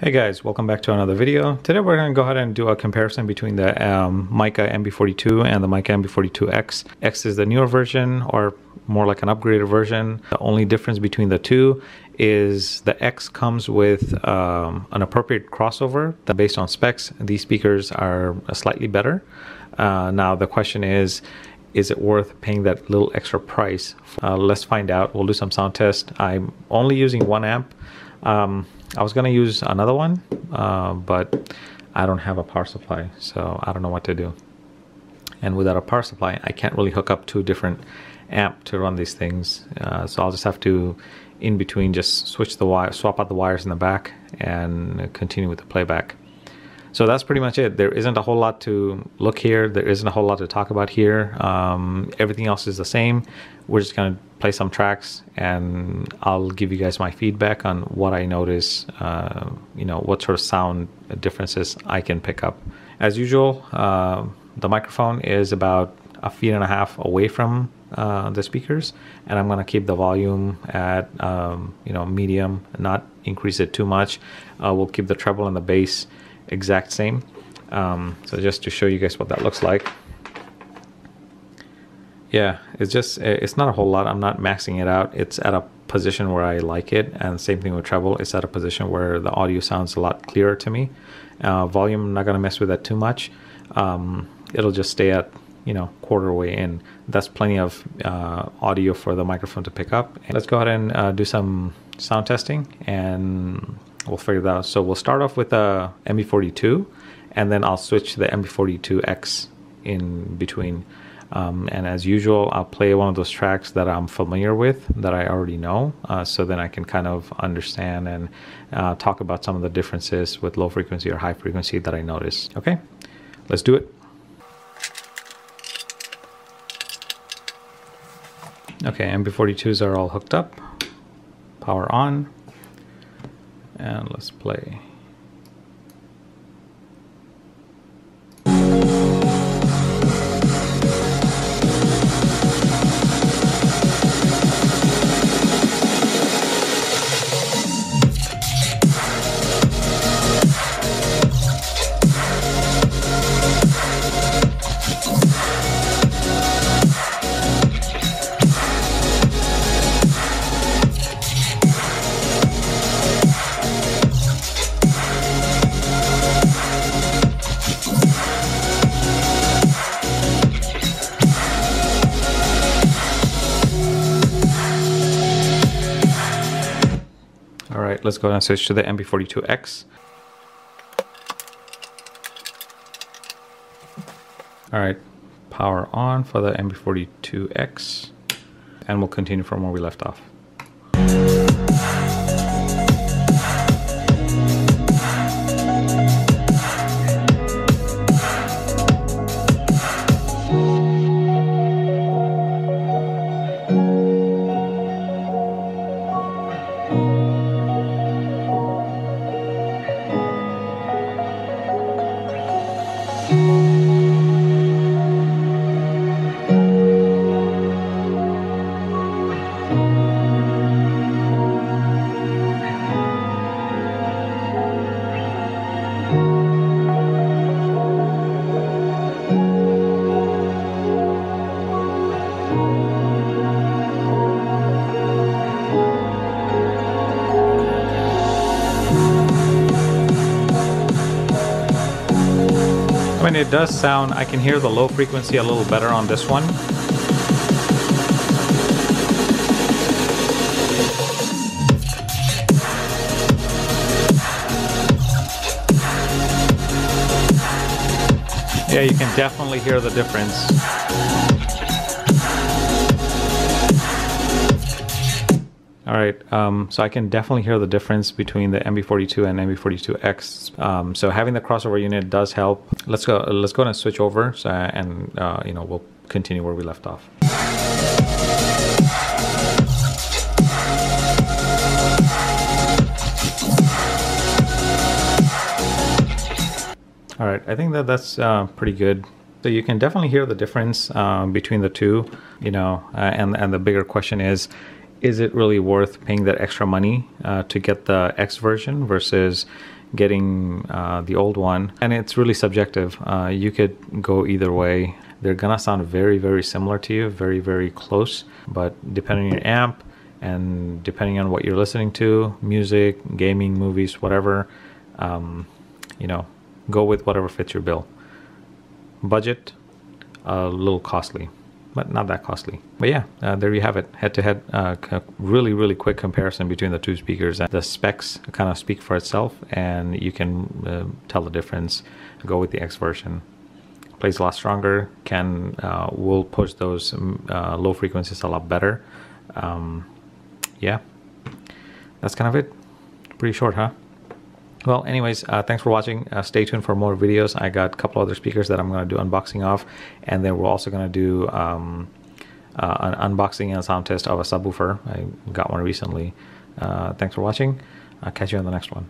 Hey guys, welcome back to another video. Today we're going to go ahead and do a comparison between the um, Micca MB42 and the Micca MB42X. X is the newer version or more like an upgraded version. The only difference between the two is the X comes with um, an appropriate crossover that based on specs, these speakers are slightly better. Uh, now the question is, is it worth paying that little extra price? Uh, let's find out. We'll do some sound test. I'm only using one amp. Um, I was gonna use another one, uh, but I don't have a power supply, so I don't know what to do. And without a power supply, I can't really hook up two different amp to run these things. Uh, so I'll just have to, in between, just switch the wire, swap out the wires in the back, and continue with the playback. So that's pretty much it. There isn't a whole lot to look here. There isn't a whole lot to talk about here. Um, everything else is the same. We're just gonna play some tracks and I'll give you guys my feedback on what I notice, uh, you know, what sort of sound differences I can pick up. As usual, uh, the microphone is about a feet and a half away from uh, the speakers and I'm going to keep the volume at, um, you know, medium, not increase it too much. Uh, we'll keep the treble and the bass exact same. Um, so just to show you guys what that looks like. Yeah it's just it's not a whole lot. I'm not maxing it out. It's at a position where i like it. And same thing with treble. It's at a position where the audio sounds a lot clearer to me. Uh, volume i'm not going to mess with that too much. Um, it'll just stay at you know quarter way in. That's plenty of uh, audio for the microphone to pick up. And let's go ahead and uh, do some sound testing and we'll figure that out so we'll start off with a mb42 and then i'll switch the mb42x in between um, and as usual, I'll play one of those tracks that I'm familiar with, that I already know, uh, so then I can kind of understand and uh, talk about some of the differences with low frequency or high frequency that I notice. Okay, let's do it. Okay, MB42s are all hooked up, power on, and let's play. Right, let's go and switch to the MB42X. All right, power on for the MB42X, and we'll continue from where we left off. It does sound, I can hear the low frequency a little better on this one. Yeah, you can definitely hear the difference. All right, um, so I can definitely hear the difference between the MB42 and MB42X. Um, so having the crossover unit does help. Let's go. Let's go and switch over, so, and uh, you know we'll continue where we left off. All right, I think that that's uh, pretty good. So you can definitely hear the difference uh, between the two, you know, uh, and and the bigger question is, is it really worth paying that extra money uh, to get the X version versus getting uh, the old one, and it's really subjective. Uh, you could go either way. They're gonna sound very, very similar to you, very, very close, but depending on your amp and depending on what you're listening to, music, gaming, movies, whatever, um, you know, go with whatever fits your bill. Budget, a little costly but not that costly. But yeah, uh, there you have it. Head to head, uh, really, really quick comparison between the two speakers. The specs kind of speak for itself, and you can uh, tell the difference. Go with the X version. Plays a lot stronger. Can uh, will push those um, uh, low frequencies a lot better. Um, yeah, that's kind of it. Pretty short, huh? Well, anyways, uh, thanks for watching. Uh, stay tuned for more videos. I got a couple other speakers that I'm going to do unboxing of, and then we're also going to do um, uh, an unboxing and sound test of a subwoofer. I got one recently. Uh, thanks for watching. I'll catch you on the next one.